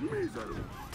Misery!